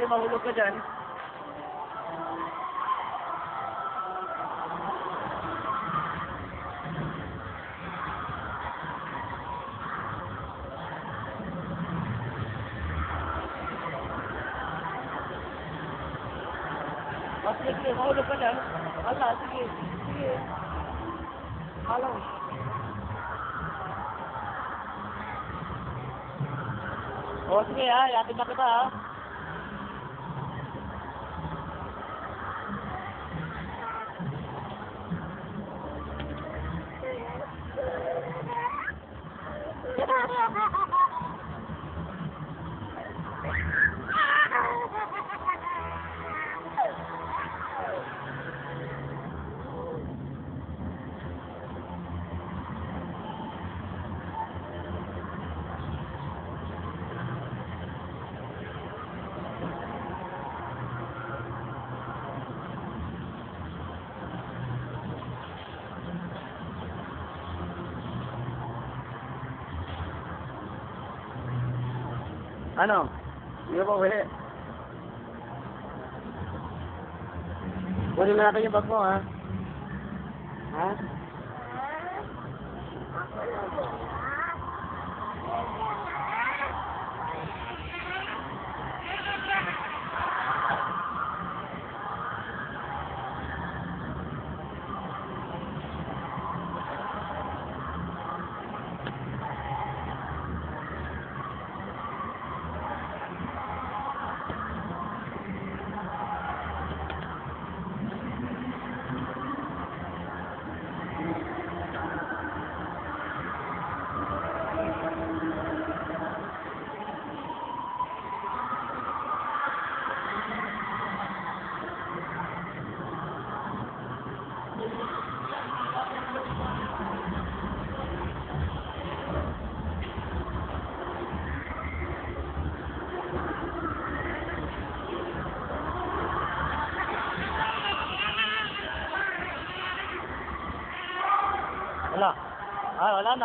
Kasi mahulog ka dyan. Ah, sige, sige, mahulog ka dyan. Wala, sige. Sige. Alam. O, sige ha, yakin na kita ha. Ano? Hindi pa uwi. Kunin mo natin yung bag mo, ha? Ha? Wala. Ah, wala na.